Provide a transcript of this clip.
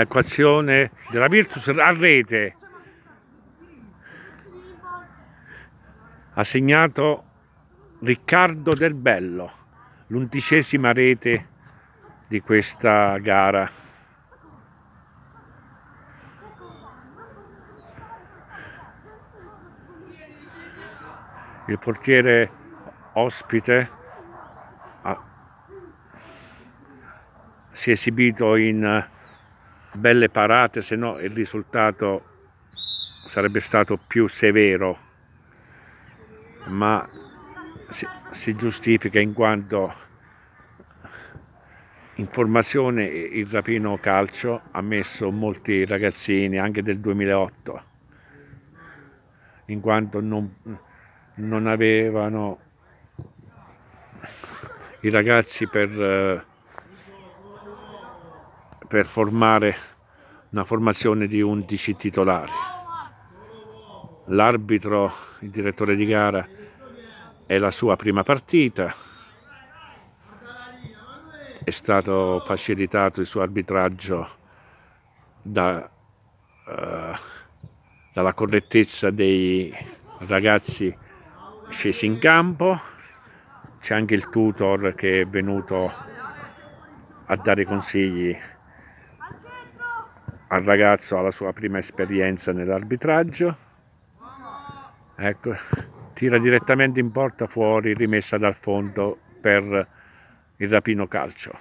equazione della Virtus a rete. Ha segnato Riccardo Del Bello l'undicesima rete di questa gara. Il portiere ospite ha, si è esibito in belle parate, se no il risultato sarebbe stato più severo, ma si, si giustifica in quanto in formazione il Rapino Calcio ha messo molti ragazzini anche del 2008 in quanto non, non avevano i ragazzi per per formare una formazione di 11 titolari. L'arbitro, il direttore di gara, è la sua prima partita, è stato facilitato il suo arbitraggio da, uh, dalla correttezza dei ragazzi scesi in campo, c'è anche il tutor che è venuto a dare consigli al ragazzo alla sua prima esperienza nell'arbitraggio. Ecco tira direttamente in porta fuori rimessa dal fondo per il rapino calcio